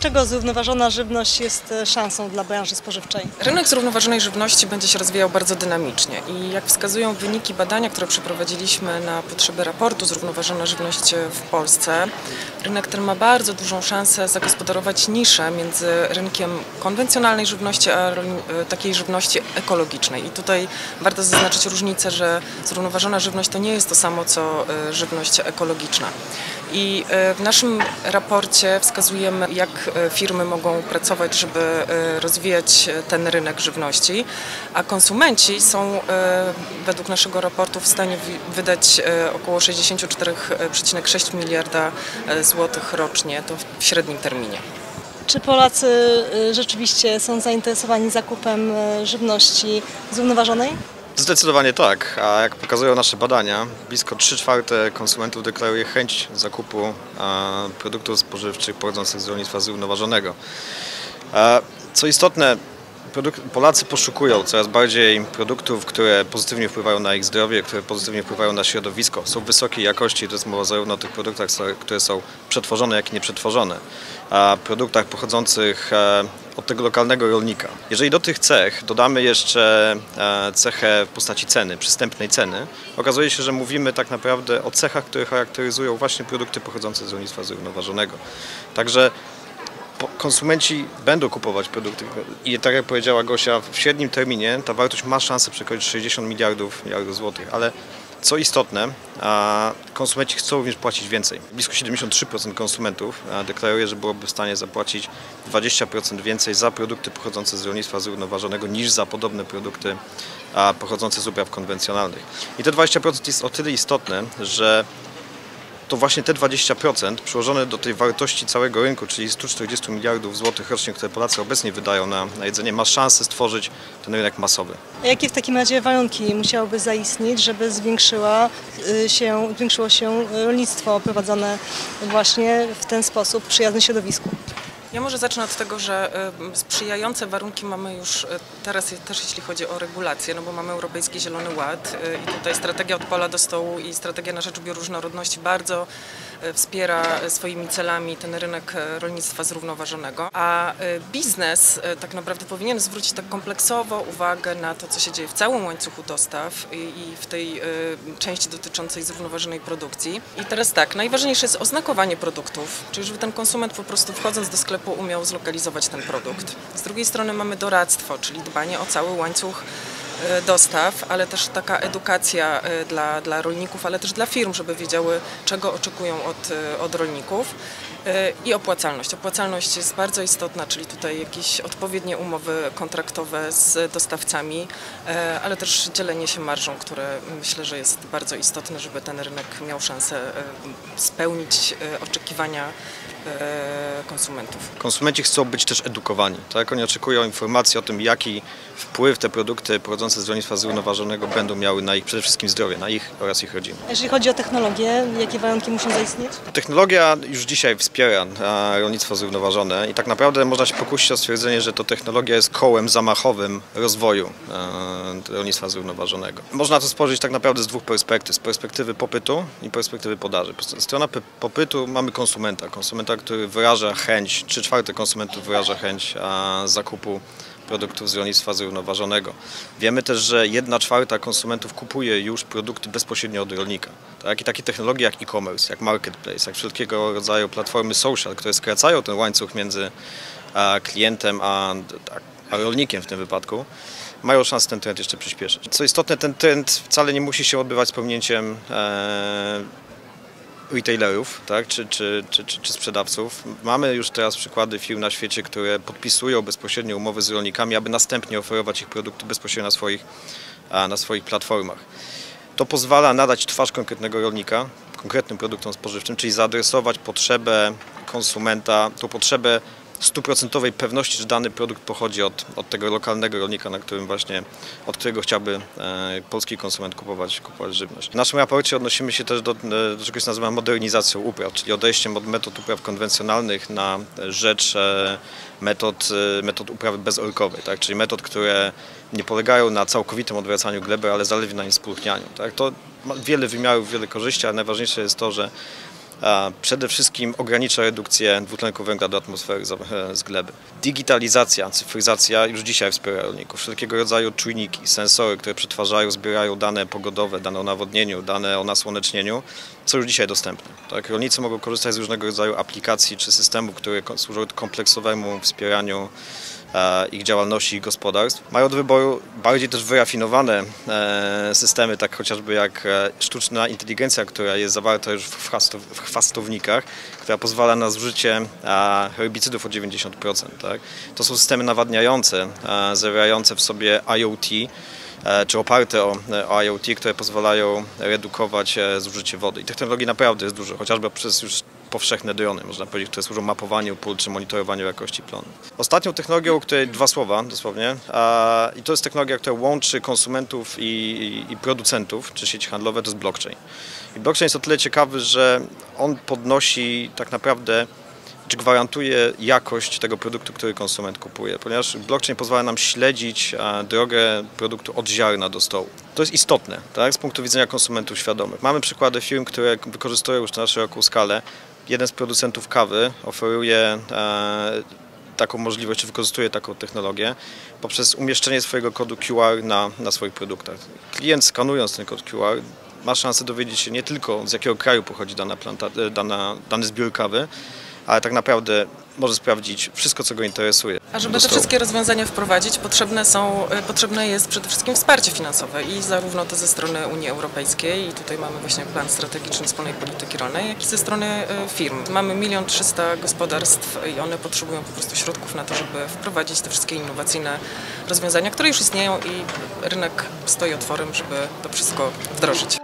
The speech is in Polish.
Dlaczego zrównoważona żywność jest e, szansą dla branży spożywczej? Rynek zrównoważonej żywności będzie się rozwijał bardzo dynamicznie i jak wskazują wyniki badania, które przeprowadziliśmy na potrzeby raportu Zrównoważona żywność w Polsce, rynek ten ma bardzo dużą szansę zagospodarować niszę między rynkiem konwencjonalnej żywności a rolni- takiej żywności ekologicznej. I tutaj warto zaznaczyć różnicę, że zrównoważona żywność to nie jest to samo co e, żywność ekologiczna. I e, w naszym raporcie wskazujemy, jak e, firmy mogą pracować, żeby e, rozwijać ten rynek żywności, a konsumenci są według naszego raportu w stanie wydać około 64,6 miliarda złotych rocznie, to w średnim terminie. Czy Polacy rzeczywiście są zainteresowani zakupem żywności zrównoważonej? Zdecydowanie tak, a jak pokazują nasze badania, blisko 3 czwarte konsumentów deklaruje chęć zakupu e, produktów spożywczych pochodzących z rolnictwa zrównoważonego. E, Co istotne, Polacy poszukują coraz bardziej produktów, które pozytywnie wpływają na ich zdrowie, które pozytywnie wpływają na środowisko, są wysokiej jakości, to jest mowa zarówno o tych produktach, które są przetworzone, jak i nieprzetworzone, a produktach pochodzących e, od tego lokalnego rolnika. Jeżeli do tych cech dodamy jeszcze e, cechę w postaci ceny, przystępnej ceny, okazuje się, że mówimy tak naprawdę o cechach, które charakteryzują właśnie produkty pochodzące z rolnictwa zrównoważonego. Także konsumenci będą kupować produkty i tak jak powiedziała Gosia, w średnim terminie ta wartość ma szansę przekroczyć 60 miliardów, miliardów złotych, ale co istotne, konsumenci chcą również płacić więcej. Blisko 73% konsumentów deklaruje, że byłoby w stanie zapłacić 20% więcej za produkty pochodzące z rolnictwa zrównoważonego niż za podobne produkty pochodzące z upraw konwencjonalnych. I te 20% jest o tyle istotne, że to właśnie te 20% przyłożone do tej wartości całego rynku, czyli 140 miliardów złotych rocznie, które Polacy obecnie wydają na, na jedzenie, ma szansę stworzyć ten rynek masowy. A jakie w takim razie warunki musiałyby zaistnieć, żeby zwiększyła y, się, zwiększyło się rolnictwo prowadzone właśnie w ten sposób przyjazny środowisku? Ja może zacznę od tego, że sprzyjające warunki mamy już y, teraz też jeśli chodzi o regulacje, no bo mamy Europejski Zielony Ład y, i tutaj strategia od pola do stołu i strategia na rzecz bioróżnorodności bardzo y, wspiera swoimi celami ten rynek rolnictwa zrównoważonego, a biznes tak naprawdę powinien zwrócić tak kompleksowo uwagę na to, co się dzieje w całym łańcuchu dostaw i, w tej części dotyczącej zrównoważonej produkcji. I teraz tak, najważniejsze jest oznakowanie produktów, czyli żeby ten konsument po prostu wchodząc do sklepu umiał zlokalizować ten produkt. Z drugiej strony mamy doradztwo, czyli dbanie o cały łańcuch e, dostaw, ale też taka edukacja e, dla, dla rolników, ale też dla firm, żeby wiedziały, czego oczekują od, e, od rolników. I opłacalność. Opłacalność jest bardzo istotna, czyli tutaj jakieś odpowiednie umowy kontraktowe z dostawcami, ale też dzielenie się marżą, które myślę, że jest bardzo istotne, żeby ten rynek miał szansę spełnić oczekiwania konsumentów. Konsumenci chcą być też edukowani, tak? Oni oczekują informacji o tym, jaki wpływ te produkty pochodzące z rolnictwa zrównoważonego będą miały na ich przede wszystkim zdrowie, na ich oraz ich rodziny. Jeżeli chodzi o technologię, jakie warunki muszą zaistnieć? Technologia już dzisiaj wspiera e, rolnictwo zrównoważone i tak naprawdę można się pokusić o stwierdzenie, że to technologia jest kołem zamachowym rozwoju e, rolnictwa zrównoważonego. Można to spojrzeć tak naprawdę z dwóch perspektyw, z perspektywy popytu i perspektywy podaży. Strona popytu mamy konsumenta, konsumenta, który wyraża chęć, trzy czwarte konsumentów wyraża chęć zakupu produktów z rolnictwa zrównoważonego. Wiemy też, że jedna czwarta konsumentów kupuje już produkty bezpośrednio od rolnika. Tak? I takie technologie jak e-commerce, jak marketplace, jak wszelkiego rodzaju platformy social, które skracają ten łańcuch między klientem a, a, a rolnikiem w tym wypadku, mają szansę ten trend jeszcze przyspieszyć. Co istotne, ten trend wcale nie musi się odbywać z pominięciem e, retailerów tak, czy, czy, czy, czy, sprzedawców. Mamy już teraz przykłady firm na świecie, które podpisują bezpośrednio umowy z rolnikami, aby następnie oferować ich produkty bezpośrednio na swoich, na swoich platformach. To pozwala nadać twarz konkretnego rolnika konkretnym produktom spożywczym, czyli zaadresować potrzebę konsumenta, tą potrzebę stuprocentowej pewności, że dany produkt pochodzi od, od tego lokalnego rolnika, na którym właśnie, od którego chciałby e, polski konsument kupować, kupować żywność. W naszym raporcie odnosimy się też do, e, do czegoś, co nazywamy modernizacją upraw, czyli odejściem od metod upraw konwencjonalnych na rzecz e, metod, e, metod uprawy bezorkowej, tak? czyli metod, które nie polegają na całkowitym odwracaniu gleby, ale zaledwie na jej spulchnianiu. Tak? To ma wiele wymiarów, wiele korzyści, ale najważniejsze jest to, że przede wszystkim ogranicza redukcję dwutlenku węgla do atmosfery z, gleby. Digitalizacja, cyfryzacja już dzisiaj wspiera rolników. Wszelkiego rodzaju czujniki, sensory, które przetwarzają, zbierają dane pogodowe, dane o nawodnieniu, dane o nasłonecznieniu, są już dzisiaj dostępne. Tak? Rolnicy mogą korzystać z różnego rodzaju aplikacji czy systemów, które służą kompleksowemu wspieraniu ich działalności i gospodarstw. Mają do wyboru bardziej też wyrafinowane e, systemy, tak chociażby jak e, sztuczna inteligencja, która jest zawarta już w, chwastow, w chwastownikach, która pozwala na zużycie e, herbicydów o 90%. Tak? To są systemy nawadniające, e, zawierające w sobie IoT, e, czy oparte o, o IoT, które pozwalają redukować e, zużycie wody. I technologii naprawdę jest dużo, chociażby przez już powszechne drony, można powiedzieć, które służą mapowaniu pól czy monitorowaniu jakości plonu. Ostatnią technologią, której dwa słowa dosłownie, a, i to jest technologia, która łączy konsumentów i, i, i producentów, czy sieci handlowe, to jest blockchain. I blockchain jest o tyle ciekawy, że on podnosi tak naprawdę czy gwarantuje jakość tego produktu, który konsument kupuje, ponieważ blockchain pozwala nam śledzić e, drogę produktu od ziarna do stołu. To jest istotne tak, z punktu widzenia konsumentów świadomych. Mamy przykłady firm, które wykorzystują już na szeroką skalę. Jeden z producentów kawy oferuje e, taką możliwość, czy wykorzystuje taką technologię poprzez umieszczenie swojego kodu QR na, na swoich produktach. Klient skanując ten kod QR ma szansę dowiedzieć się nie tylko z jakiego kraju pochodzi dana planta, e, dana, dany zbiór kawy, ale tak naprawdę może sprawdzić wszystko, co go interesuje. A żeby te wszystkie rozwiązania wprowadzić, potrzebne, są, e, potrzebne jest przede wszystkim wsparcie finansowe i zarówno to ze strony Unii Europejskiej, i tutaj mamy właśnie plan strategiczny wspólnej polityki rolnej, jak i ze strony e, firm. Mamy milion trzysta gospodarstw i one potrzebują po prostu środków na to, żeby wprowadzić te wszystkie innowacyjne rozwiązania, które już istnieją i rynek stoi otworem, żeby to wszystko wdrożyć.